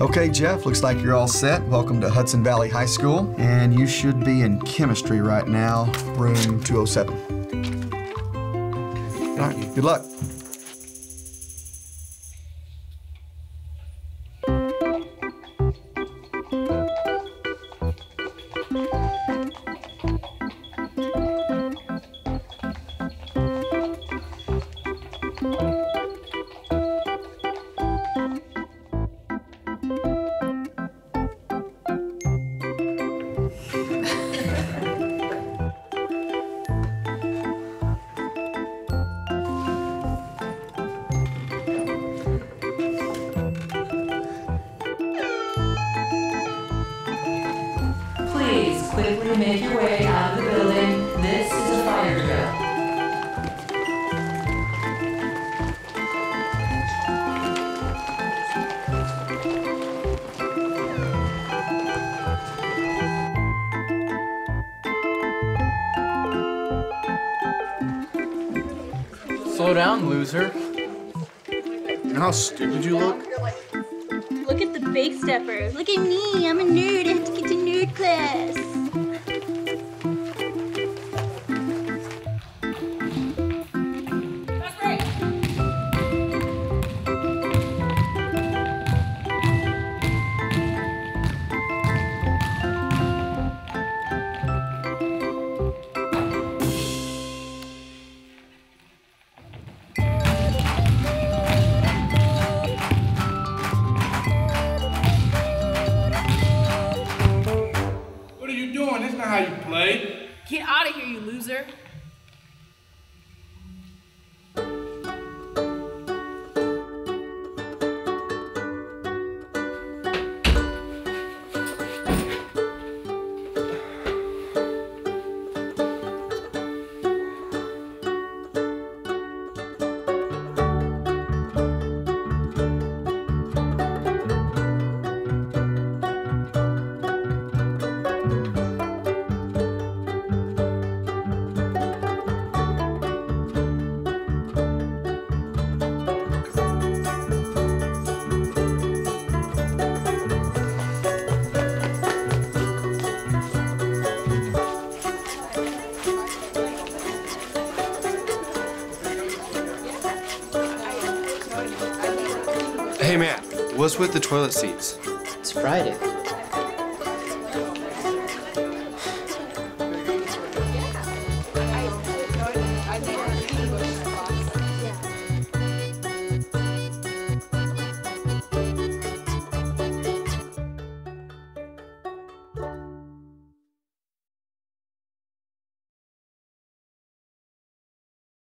Okay, Jeff, looks like you're all set. Welcome to Hudson Valley High School. And you should be in chemistry right now, room 207. All right, good luck. Quickly make your way out of the building. This is a fire drill. Slow down, loser. You know how stupid you look? Look at the big stepper. Look at me. I'm a nerd. I have to get to nerd class. How you play. Get out of here, you loser. Hey, man, what's with the toilet seats? It's Friday.